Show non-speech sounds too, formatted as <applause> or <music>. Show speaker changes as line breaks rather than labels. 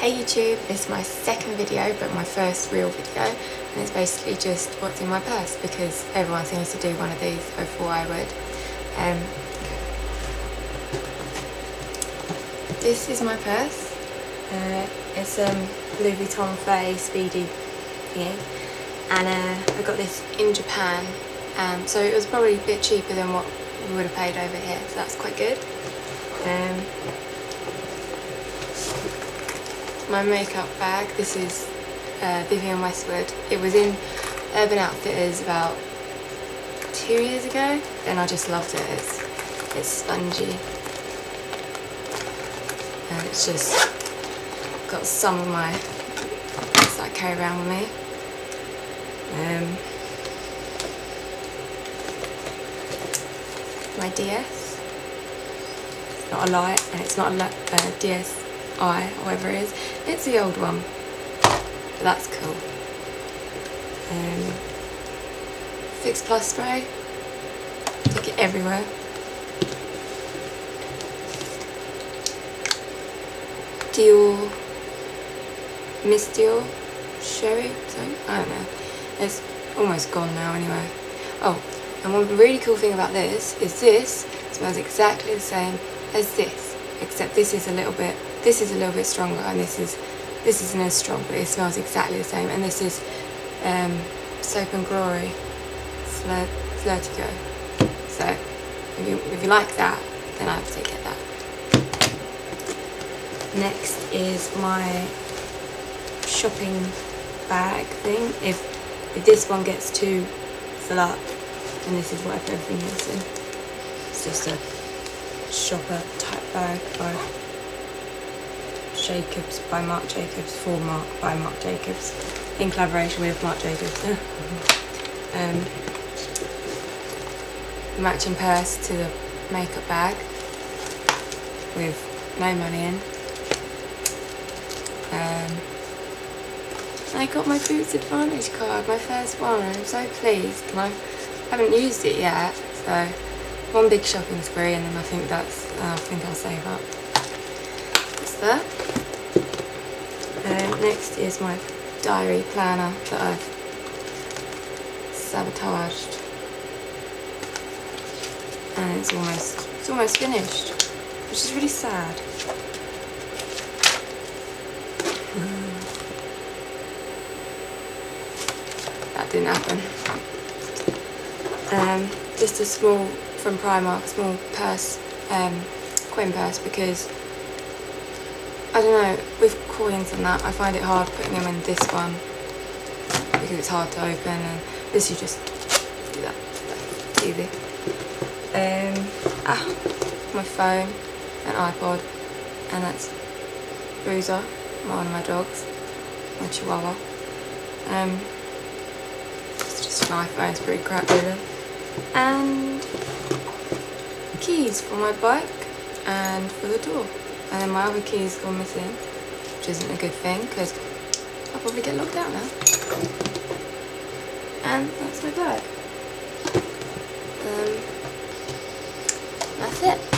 Hey YouTube, this is my second video but my first real video and it's basically just what's in my purse because everyone seems to do one of these before I would. Um, this is my purse. Uh, it's um, Louis Vuitton Fay Speedy thingy and uh, I got this in Japan um, so it was probably a bit cheaper than what we would have paid over here so that's quite good. Um, my makeup bag. This is uh, Vivienne Westwood. It was in Urban Outfitters about two years ago and I just loved it. It's, it's spongy and it's just got some of my things that I carry around with me. Um, my DS. It's not a light and it's not a uh, DS I, whatever it is. It's the old one, but that's cool. Um, Fix Plus spray, take it everywhere. Dior, Miss Dior, Chérie, something? I don't know. It's almost gone now anyway. Oh, and one really cool thing about this is this smells exactly the same as this, except this is a little bit this is a little bit stronger and this is this isn't as strong but it smells exactly the same and this is um, Soap and Glory Flirt. So if you, if you like that then I would say get that. Next is my shopping bag thing. If, if this one gets too full up and this is what I put everything else in. It's just a shopper type bag Jacobs by Marc Jacobs for Marc by Marc Jacobs in collaboration with Marc Jacobs. <laughs> um, matching purse to the makeup bag with no money in. Um, I got my Boots Advantage card, my first one, and I'm so pleased. And I haven't used it yet, so one big shopping spree, and then I think that's, uh, I think I'll save up. Um, next is my diary planner that I've sabotaged. And it's almost it's almost finished, which is really sad. <sighs> that didn't happen. Um, just a small from Primark, small purse, um, coin purse because I don't know, with coins and that, I find it hard putting them in this one because it's hard to open and this you just do that, that's easy. Um, ah, my phone, an iPod, and that's Bruiser, one of my dogs, my chihuahua. Um, it's just an iPhone, it's pretty crap really. And keys for my bike and for the door. And then my other keys gone missing, which isn't a good thing because I'll probably get locked out now. And that's my bag. Um, that's it.